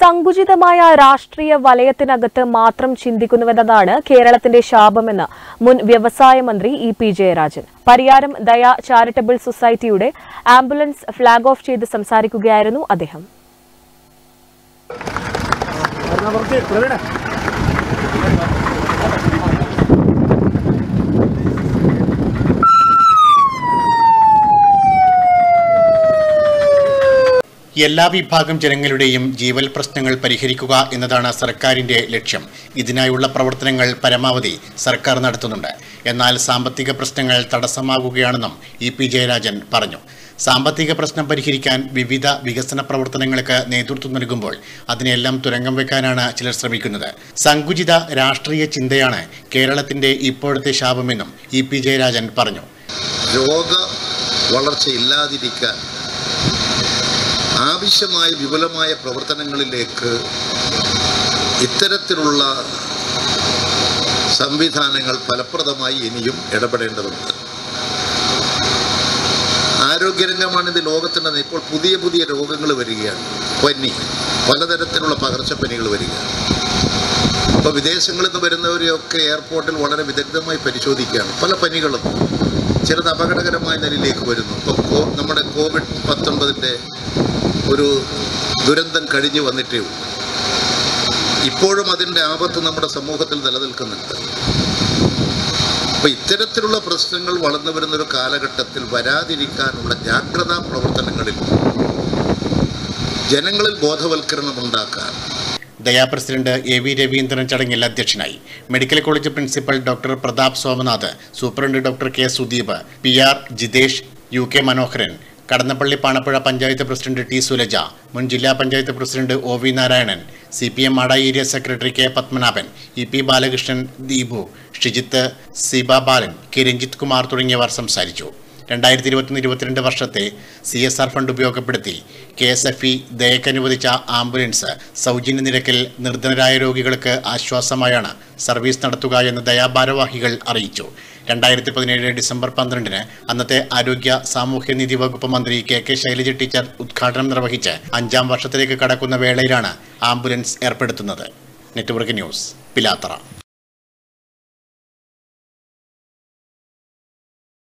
സങ്കുചിതമായ രാഷ്ട്രീയ വലയത്തിനകത്ത് മാത്രം ചിന്തിക്കുന്നുവെന്നതാണ് കേരളത്തിന്റെ ശാപമെന്ന് മുൻ വ്യവസായ മന്ത്രി ഇ പി ജയരാജൻ പരിയാരം ദയ ചാരിറ്റബിൾ സൊസൈറ്റിയുടെ ആംബുലൻസ് ഫ്ളാഗ് ഓഫ് ചെയ്ത് സംസാരിക്കുകയായിരുന്നു അദ്ദേഹം എല്ലാ വിഭാഗം ജനങ്ങളുടെയും ജീവൽ പ്രശ്നങ്ങൾ പരിഹരിക്കുക എന്നതാണ് സർക്കാരിന്റെ ലക്ഷ്യം. ഇതിനായുള്ള പ്രവർത്തനങ്ങൾ പരമാവധി സർക്കാർ നടത്തുന്നുണ്ട്. എന്നാൽ സാമ്പത്തിക പ്രശ്നങ്ങൾ തടസ്സമാകുകയാണെന്നും ഇ പി ജയരാജൻ പറഞ്ഞു. സാമ്പത്തിക പ്രശ്നം പരിഹരിക്കാൻ വിവിധ വികസന പ്രവർത്തനങ്ങൾക്ക് നേതൃത്വം നൽകുമ്പോൾ അതിനെല്ലാം തുരങ്കം വെക്കാനാണ് ചിലർ ശ്രമിക്കുന്നത്. സങ്കുചിത രാഷ്ട്രീയ ചിന്തയാണ് കേരളത്തിന്റെ ഇപ്പോഴത്തെ ശാപമെന്നും ഇ പി ജയരാജൻ പറഞ്ഞു. രോഗ വളർച്ച ഇല്ലാതിരിക്കാൻ ആവശ്യമായ വിപുലമായ പ്രവർത്തനങ്ങളിലേക്ക് ഇത്തരത്തിലുള്ള സംവിധാനങ്ങൾ ഫലപ്രദമായി ഇനിയും ഇടപെടേണ്ടതുണ്ട്. ആരോഗ്യരംഗമാണ് ഇത് ലോകത്തിന്റെ ഇപ്പോൾ പുതിയ പുതിയ രോഗങ്ങൾ വരികയാണ്. പനി പലതരത്തിലുള്ള പകർച്ചപ്പനികൾ വരികയാണ്. ഇപ്പോൾ വിദേശങ്ങളിൽ നിന്ന് വരുന്നവരെയൊക്കെ എയർപോർട്ടിൽ വളരെ വിദഗ്ധമായി പരിശോധിക്കുകയാണ്. പല പനികളും ചിലത് അപകടകരമായ നിലയിലേക്ക് വരുന്നു. ഇപ്പോൾ നമ്മുടെ കോവിഡ് പത്തൊൻപതിന്റെ ഒരു ദുരന്തം കഴിഞ്ഞു വന്നിട്ടേ ഉള്ളൂ. ഇപ്പോഴും അതിന്റെ ആപത്ത് നമ്മുടെ സമൂഹത്തിൽ നിലനിൽക്കുന്നുണ്ട്. അപ്പോൾ ഇത്തരത്തിലുള്ള പ്രശ്നങ്ങൾ വളർന്നു വരുന്ന ഒരു കാലഘട്ടത്തിൽ വരാതിരിക്കാനുള്ള ജാഗ്രതാ പ്രവർത്തനങ്ങളിൽ ജനങ്ങളിൽ ബോധവൽക്കരണം ഉണ്ടാക്കാൻ Daya president A V Raveendran ചടങ്ങിൽ അധ്യക്ഷനായി. Medical college principal doctor Prathap Somanath superintendent doctor K Sudeep P R Jithesh U K Manoharan Kadannappally Panappuzha panchayat president T Sulaja മുൻ ജില്ലാ panchayat president O V Narayanan C P M Madayi area secretary K Padmanabhan E P Balakrishnan Deepu Shijith Siba Balan K Ranjith Kumar തുടങ്ങിയവർ സംസാരിച്ചു. രണ്ടായിരത്തി ഇരുപത്തൊന്ന് ഇരുപത്തിരണ്ട് വർഷത്തെ C S R fund ഉപയോഗപ്പെടുത്തി K S F E ദയക്ക് അനുവദിച്ച ambulance സൗജന്യ നിരക്കിൽ നിർധനരായ രോഗികൾക്ക് ആശ്വാസമായാണ് സർവീസ് നടത്തുക എന്ന് ദയാഭാരവാഹികൾ അറിയിച്ചു. രണ്ടായിരത്തി പതിനേഴ് ഡിസംബർ പന്ത്രണ്ടിന് അന്നത്തെ ആരോഗ്യ സാമൂഹ്യനീതി വകുപ്പ് മന്ത്രി കെ കെ ശൈലജ ടീച്ചർ ഉദ്ഘാടനം നിർവഹിച്ച് അഞ്ചാം വർഷത്തിലേക്ക് കടക്കുന്ന വേളയിലാണ് ആംബുലൻസ് ഏർപ്പെടുത്തുന്നത്. Network news Pilathara.